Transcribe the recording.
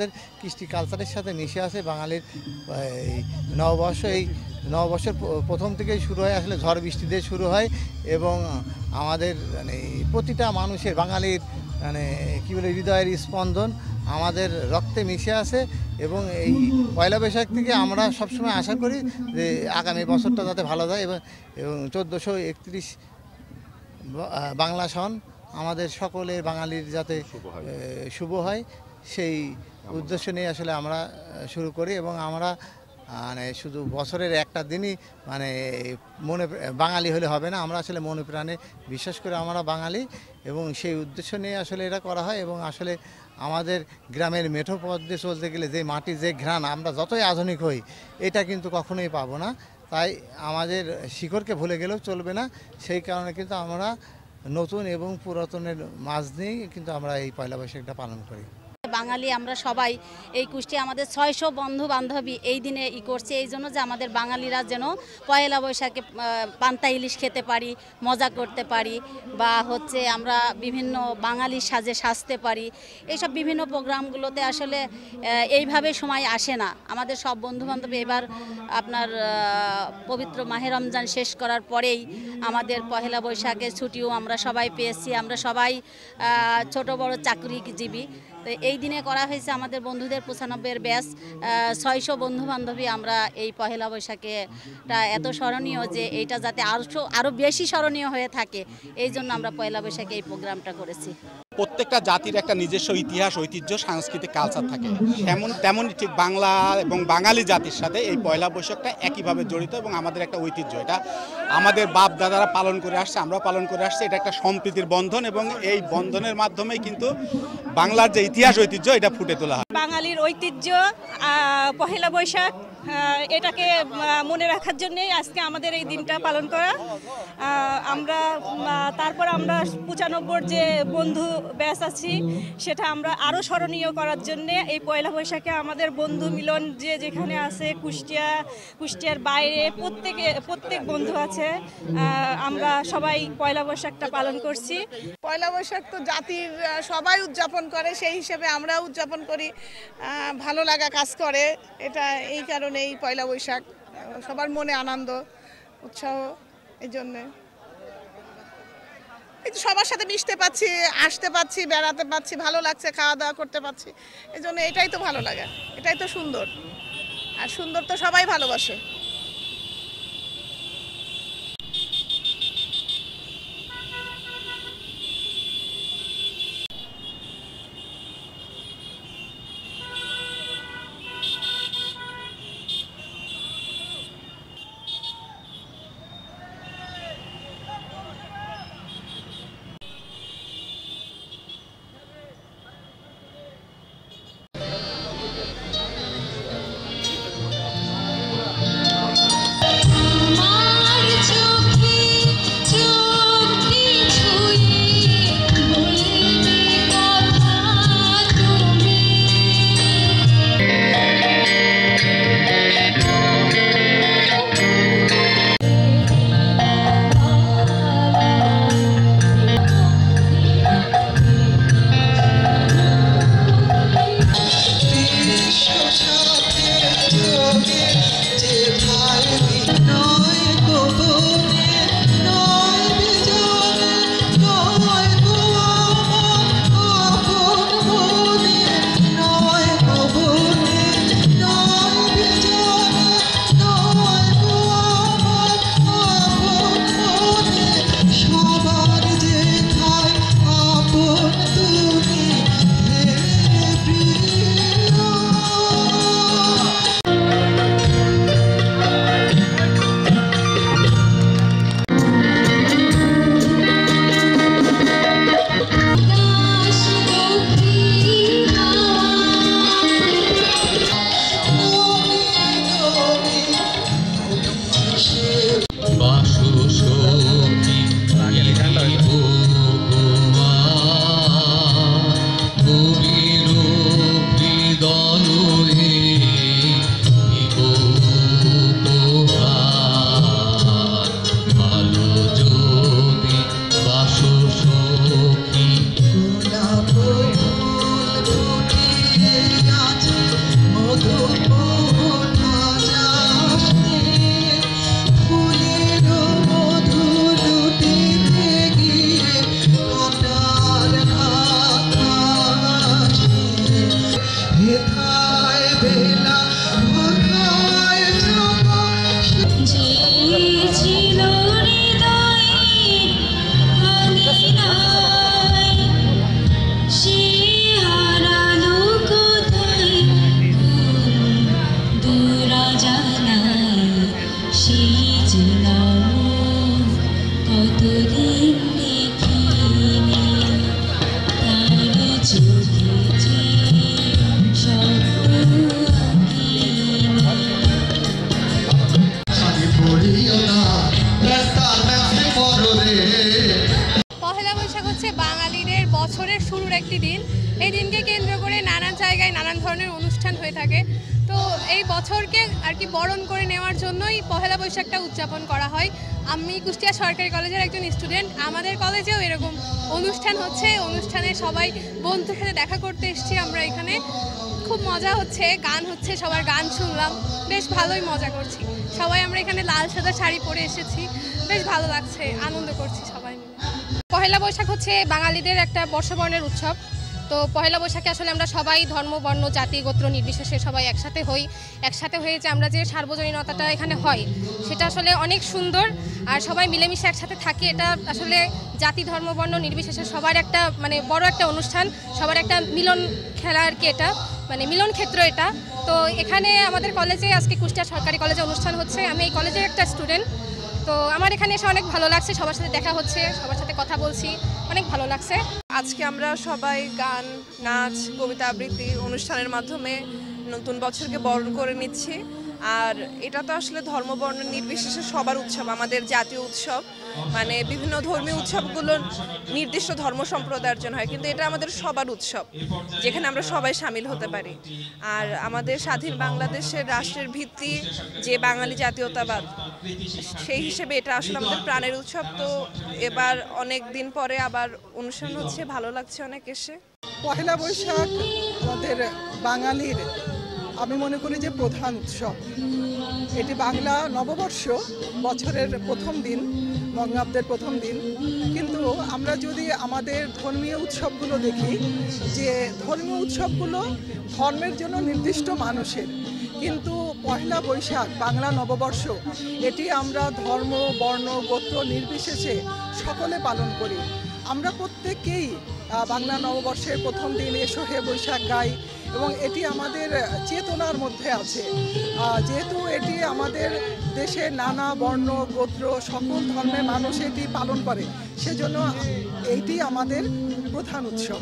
আমাদের কৃষ্টি কালচারের সাথে মিশে আছে বাঙালির এই নববর্ষ এই নববর্ষের প্রথম থেকেই শুরু হয় আসলে ঝড় বৃষ্টি দিয়ে শুরু হয় এবং আমাদের মানে প্রতিটা মানুষের বাঙালির মানে কী বলে হৃদয়ের স্পন্দন আমাদের রক্তে মিশে আছে এবং এই পয়লা বৈশাখ থেকে আমরা সবসময় আশা করি যে আগামী বছরটা যাতে ভালো যায় এবং এবং চোদ্দোশো একত্রিশ বাংলা সন আমাদের সকলের বাঙালির যাতে শুভ হয় সেই উদ্দেশ্য নিয়ে আসলে আমরা শুরু করি এবং আমরা মানে শুধু বছরের একটা দিনই মানে মনে বাঙালি হলে হবে না আমরা আসলে মনে প্রাণে বিশ্বাস করে আমরা বাঙালি এবং সেই উদ্দেশ্য নিয়ে আসলে এটা করা হয় এবং আসলে আমাদের গ্রামের মেঠো পথ দিয়ে চলতে গেলে যে মাটি যে ঘ্রাণ আমরা যতই আধুনিক হই এটা কিন্তু কখনোই পাবো না। তাই আমাদের শিকড়কে ভুলে গেলেও চলবে না সেই কারণে কিন্তু আমরা নতুন এবং পুরাতনের মাঝ নিয়েই কিন্তু আমরা এই পয়লা বৈশাখটা পালন করি। বাঙালি, আমরা সবাই এই কুষ্টি আমাদের ছয়শো বন্ধু বান্ধবী এই দিনে ই করছে। এই জন্য যে আমাদের বাঙালিরা যেন পয়লা বৈশাখে পান্তা ইলিশ খেতে পারি, মজা করতে পারি, বা হচ্ছে আমরা বিভিন্ন বাঙালির সাজে সাজতে পারি। এইসব বিভিন্ন প্রোগ্রামগুলোতে আসলে এইভাবে সময় আসে না। আমাদের সব বন্ধু বান্ধব এবার আপনার পবিত্র মাহে রমজান শেষ করার পরেই আমাদের পহেলা বৈশাখের ছুটিও আমরা সবাই পেয়েছি। আমরা সবাই ছোট বড় চাকরিজীবী। তো এই দিনে করা হয়েছে আমাদের বন্ধুদের পঁচানব্বইয়ের ব্যাস ছয়শো বন্ধু বান্ধবী আমরা এই পহেলা বৈশাখে এত স্মরণীয় যে এইটা যাতে আরও আরও বেশি স্মরণীয় হয়ে থাকে। এই জন্য আমরা পয়লা বৈশাখে এই প্রোগ্রামটা করেছি। প্রত্যেকটা জাতির একটা নিজস্ব ইতিহাস, ঐতিহ্য, সাংস্কৃতিক কালচার থাকে। তেমন তেমনই ঠিক বাংলা এবং বাঙালি জাতির সাথে এই পয়লা বৈশাখটা একইভাবে জড়িত এবং আমাদের একটা ঐতিহ্য। এটা আমাদের বাপ দাদারা পালন করে আসছে, আমরাও পালন করে আসছি। এটা একটা সম্প্রীতির বন্ধন এবং এই বন্ধনের মাধ্যমে কিন্তু বাংলার যে ইতিহাস, ঐতিহ্য, এটা ফুটে তোলা হয়। বাঙালির ঐতিহ্য পহেলা বৈশাখ এটাকে মনে রাখার জন্যই আজকে আমাদের এই দিনটা পালন করা। আমরা তারপর আমরা পঁচানব্বর যে বন্ধু ব্যাস আছি, সেটা আমরা আরও স্মরণীয় করার জন্যে এই পয়লা বৈশাখে আমাদের বন্ধু মিলন যে যেখানে আছে, কুষ্টিয়া, কুষ্টিয়ার বাইরে প্রত্যেকে, প্রত্যেক বন্ধু আছে। আমরা সবাই পয়লা বৈশাখটা পালন করছি। পয়লা বৈশাখ তো জাতির সবাই উদযাপন করে, সেই হিসেবে আমরা উদযাপন করি। ভালো লাগা কাজ করে, এটা এই কারণেই পয়লা বৈশাখ সবার মনে আনন্দ, উৎসাহ, এই জন্যে। এই সবার সাথে মিশতে পাচ্ছি আসতে পাচ্ছি বেড়াতে পাচ্ছি ভালো লাগছে, খাওয়া দাওয়া করতে পাচ্ছি এই জন্য এটাই তো ভালো লাগে, এটাই তো সুন্দর। আর সুন্দর তো সবাই ভালোবাসে। পহেলা বৈশাখ হচ্ছে বাঙালিদের বছরের শুরুর একটি দিন। এই দিনকে ধরনের অনুষ্ঠান হয়ে থাকে। তো এই বছরকে আর কি বরণ করে নেওয়ার জন্যই পহেলা বৈশাখটা উদযাপন করা হয়। আমি কুষ্টিয়া সরকারি কলেজের একজন স্টুডেন্ট। আমাদের কলেজেও এরকম অনুষ্ঠান হচ্ছে। অনুষ্ঠানে সবাই বন্ধুর সাথে দেখা করতে এসেছি আমরা এখানে। খুব মজা হচ্ছে, গান হচ্ছে, সবার গান শুনলাম। বেশ ভালোই মজা করছি। সবাই আমরা এখানে লাল সাদা শাড়ি পরে এসেছি। বেশ ভালো লাগছে, আনন্দ করছি সবাই মিলে। পহেলা বৈশাখ হচ্ছে বাঙালিদের একটা বর্ষবর্ণের উৎসব। তো পয়লা বৈশাখে আসলে আমরা সবাই ধর্ম, বর্ণ, জাতি, গোত্র, নির্বিশেষে সবাই একসাথে হই। একসাথে হয়ে যে আমরা যে সার্বজনীনতাটা এখানে হয়, সেটা আসলে অনেক সুন্দর। আর সবাই মিলেমিশে একসাথে থাকি, এটা আসলে জাতি, ধর্ম, বর্ণ, নির্বিশেষে সবার একটা মানে বড় একটা অনুষ্ঠান, সবার একটা মিলন খেলা আর কি এটা মানে মিলন ক্ষেত্র এটা। তো এখানে আমাদের কলেজে, আজকে কুষ্টিয়া সরকারি কলেজে অনুষ্ঠান হচ্ছে। আমি এই কলেজের একটা স্টুডেন্ট। তো আমার এখানে এসে অনেক ভালো লাগছে, সবার সাথে দেখা হচ্ছে, সবার সাথে কথা বলছি, অনেক ভালো লাগছে। আজকে আমরা সবাই গান, নাচ, কবিতা, আবৃত্তি অনুষ্ঠানের মাধ্যমে নতুন বছরকে বরণ করে নিচ্ছি। আর এটা তো আসলে ধর্ম বর্ণ নির্বিশেষে সবার উৎসব, আমাদের জাতীয় উৎসব। মানে বিভিন্ন ধর্মীয় উৎসবগুলো নির্দিষ্ট ধর্ম সম্প্রদায়ের জন্য হয়, কিন্তু এটা আমাদের সবার উৎসব, যেখানে আমরা সবাই সামিল হতে পারি। আর আমাদের স্বাধীন বাংলাদেশের রাষ্ট্রের ভিত্তি, যে বাঙালি জাতীয়তাবাদ, সেই হিসেবে এটা আসলে আমাদের প্রাণের উৎসব। তো এবার অনেক দিন পরে আবার অনুষ্ঠান হচ্ছে, ভালো লাগছে অনেক এসে। পহেলা বৈশাখ আমাদের বাঙালির আমি মনে করি যে প্রধান উৎসব। এটি বাংলা নববর্ষ বছরের প্রথম দিন, বঙ্গাব্দের প্রথম দিন। কিন্তু আমরা যদি আমাদের ধর্মীয় উৎসবগুলো দেখি, যে ধর্মীয় উৎসবগুলো ধর্মের জন্য নির্দিষ্ট মানুষের, কিন্তু পয়লা বৈশাখ, বাংলা নববর্ষ, এটি আমরা ধর্ম, বর্ণ, গোত্র নির্বিশেষে সকলে পালন করি। আমরা প্রত্যেকেই বাংলা নববর্ষের প্রথম দিন এসো হে বৈশাখ গাই এবং এটি আমাদের চেতনার মধ্যে আছে। যেহেতু এটি আমাদের দেশে নানা বর্ণ, গোত্র, সকল ধর্মের মানুষ এটি পালন করে, সেজন্য এইটি আমাদের প্রধান উৎসব।